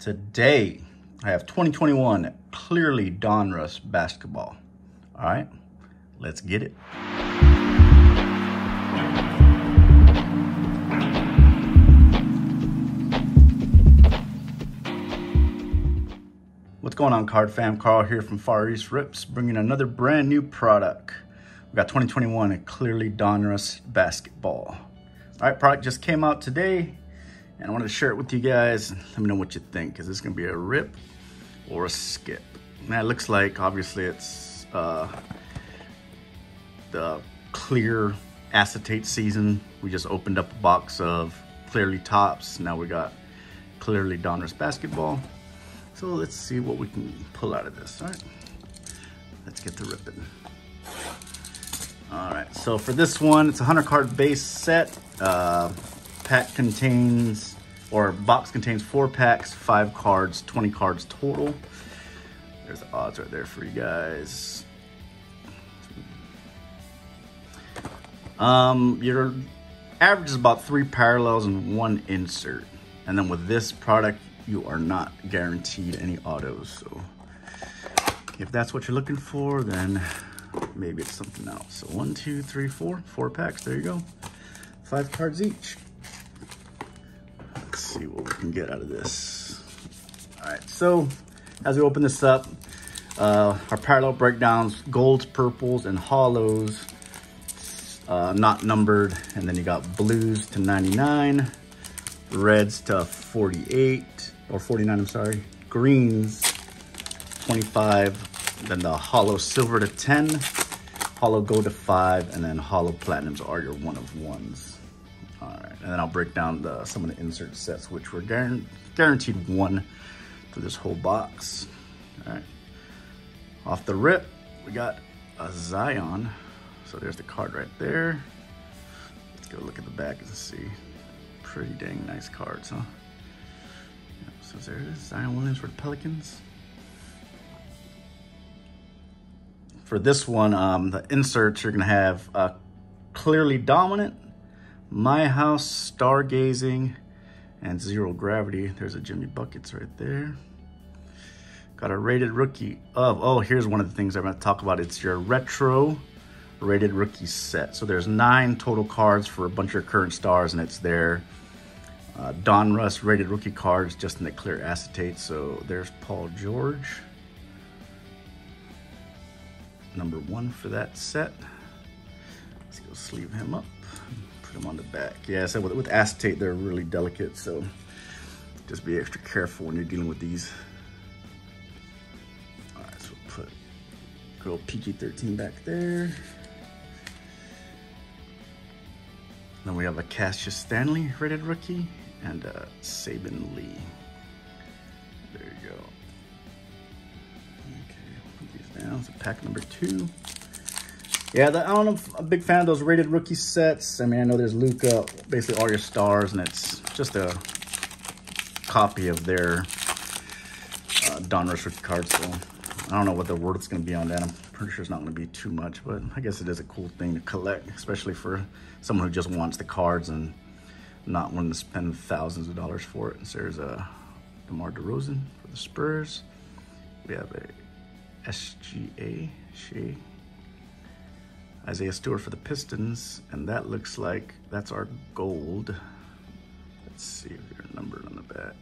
Today, I have 2021 Clearly Donruss basketball. All right, let's get it. What's going on, Card Fam? Carl here from Far East Rips, bringing another brand new product. We got 2021 a Clearly Donruss basketball. All right, product just came out today and I wanted to share it with you guys. Let me know what you think. Is this gonna be a rip or a skip? Now it looks like obviously it's uh, the clear acetate season. We just opened up a box of clearly Topps. Now we got clearly Donruss basketball. So let's see what we can pull out of this. All right, let's get to ripping. All right, so for this one, it's a 100 card base set. Uh, pack contains, or box contains four packs, five cards, 20 cards total. There's the odds right there for you guys. Um, your average is about three parallels and one insert. And then with this product, you are not guaranteed any autos. So if that's what you're looking for, then maybe it's something else. So one, two, three, four, four packs. There you go. Five cards each see what we can get out of this. All right, so as we open this up, uh, our parallel breakdowns, golds, purples, and holos, uh, not numbered. And then you got blues to 99, reds to 48, or 49, I'm sorry, greens 25, then the holo silver to 10, holo gold to 5, and then holo platinums are your one of ones. All right, and then I'll break down the, some of the insert sets, which were guaranteed one for this whole box. All right, off the rip, we got a Zion. So there's the card right there. Let's go look at the back and see. Pretty dang nice cards, huh? Yep, so there it is, Zion Williams for the Pelicans. For this one, um, the inserts, you're gonna have uh, clearly dominant, my House, Stargazing, and Zero Gravity. There's a Jimmy Buckets right there. Got a rated rookie of, oh, here's one of the things I'm gonna talk about. It's your retro rated rookie set. So there's nine total cards for a bunch of current stars and it's there. uh, Donruss rated rookie cards just in the clear acetate. So there's Paul George. Number one for that set. Let's go sleeve him up put them on the back. Yeah, so with, with acetate, they're really delicate, so just be extra careful when you're dealing with these. All right, so put girl PG-13 back there. Then we have a Cassius Stanley rated rookie and a Saben Lee. There you go. Okay, put these down. So pack number two. Yeah, the, I don't know if I'm a big fan of those rated rookie sets. I mean, I know there's Luka, basically all your stars, and it's just a copy of their uh, Donruss rookie cards. So I don't know what the worth is going to be on that. I'm pretty sure it's not going to be too much, but I guess it is a cool thing to collect, especially for someone who just wants the cards and not wanting to spend thousands of dollars for it. So there's a DeMar DeRozan for the Spurs. We have a SGA, Shai Isaiah Stewart for the Pistons, and that looks like that's our gold. Let's see if you're numbered on the back.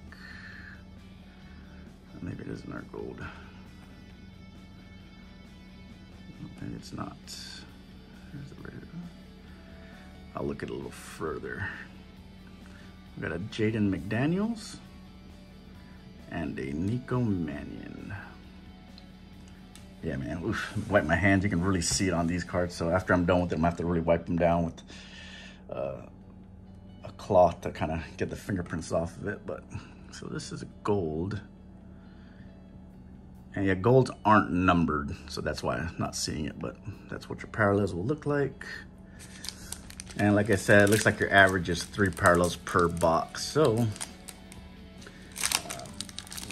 Maybe it isn't our gold. Maybe it's not. I'll look at it a little further. We got a Jaden McDaniels and a Nico Mannion yeah, man, Oof, wipe my hands. You can really see it on these cards. So after I'm done with them, I have to really wipe them down with uh, a cloth to kind of get the fingerprints off of it. But so this is a gold. And yeah, golds aren't numbered, so that's why I'm not seeing it, but that's what your parallels will look like. And like I said, it looks like your average is three parallels per box. So um,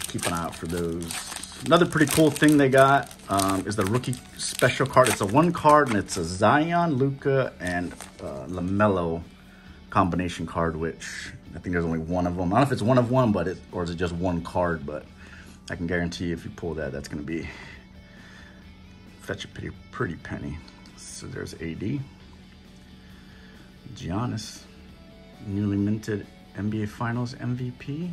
keep an eye out for those. Another pretty cool thing they got um, is the rookie special card. It's a one card and it's a Zion, Luka, and uh, LaMelo combination card, which I think there's only one of them. I don't know if it's one of one, but it, or is it just one card, but I can guarantee if you pull that, that's gonna be, fetch a pretty, pretty penny. So there's AD. Giannis, newly minted NBA Finals MVP.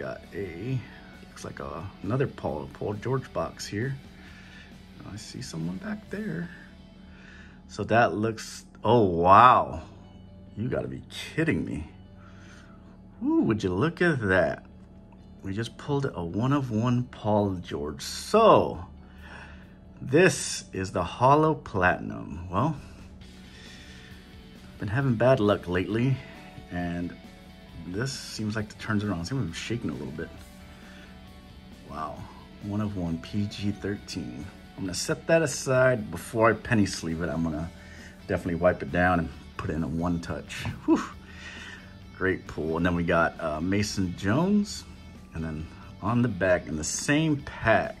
Got a, looks like a, another Paul, Paul George box here. I see someone back there. So that looks, oh wow. You gotta be kidding me. Ooh, would you look at that? We just pulled a one of one Paul George. So, this is the Holo Platinum. Well, I've been having bad luck lately, and this seems like it turns around. Like I'm shaking a little bit. Wow, one of one PG-13. I'm gonna set that aside before I penny sleeve it. I'm gonna definitely wipe it down and put it in a one touch. Whew. Great pull. And then we got uh, Mason Jones. And then on the back in the same pack,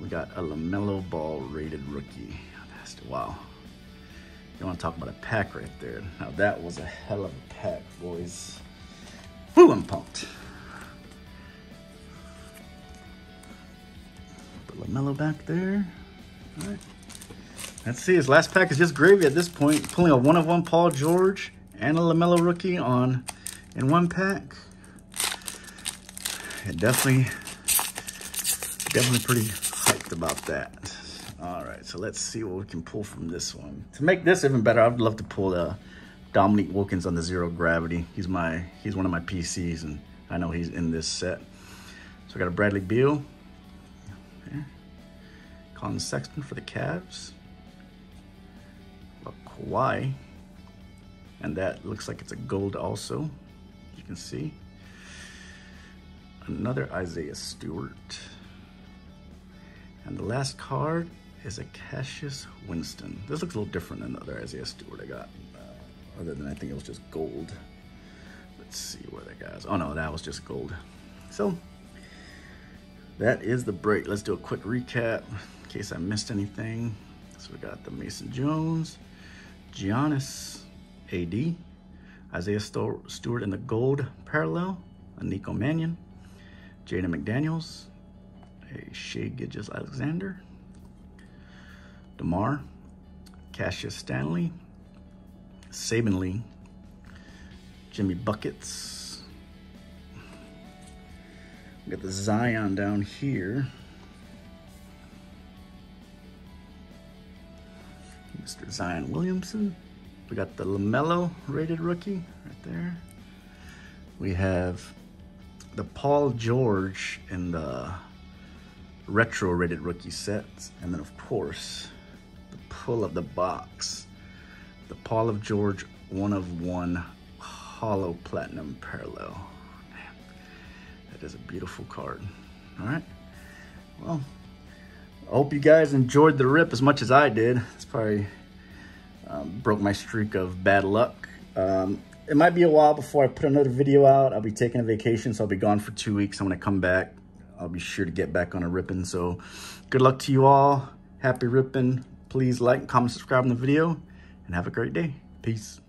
we got a LaMelo Ball rated rookie. Wow. You want to talk about a pack right there. Now that was a hell of a pack, boys. Woo, I'm pumped. Put LaMelo back there. All right. Let's see, his last pack is just gravy at this point. Pulling a one of one Paul George and a LaMelo rookie on in one pack. It definitely, definitely pretty hyped about that. All right, so let's see what we can pull from this one. To make this even better, I'd love to pull a Dominique Wilkins on the zero gravity. He's my, he's one of my PCs, and I know he's in this set. So I got a Bradley Beal, okay. Collin Sexton for the Cavs, Kawhi, and that looks like it's a gold also, you can see. Another Isaiah Stewart. And the last card is a Winston. This looks a little different than the other Isaiah Stewart I got. Uh, other than I think it was just gold. Let's see where that guy's. Oh no, that was just gold. So that is the break. Let's do a quick recap in case I missed anything. So we got the Mason Jones, Giannis, AD, Isaiah Stewart in the gold parallel, a Nico Mannion, Jaden McDaniels, a Shai Gilgeous-Alexander, DeMar, Cassius Stanley, Saben Lee, Jimmy Buckets. We got the Zion down here. Mr. Zion Williamson. We got the LaMelo rated rookie right there. We have the Paul George in the retro rated rookie sets. And then of course, the pull of the box, the Paul of George one of one holo platinum parallel. That is a beautiful card. All right. Well, I hope you guys enjoyed the rip as much as I did. It's probably um, broke my streak of bad luck. Um, it might be a while before I put another video out. I'll be taking a vacation, so I'll be gone for two weeks. I'm gonna come back. I'll be sure to get back on a ripping. So good luck to you all. Happy ripping. Please like, comment, subscribe on the video, and have a great day. Peace.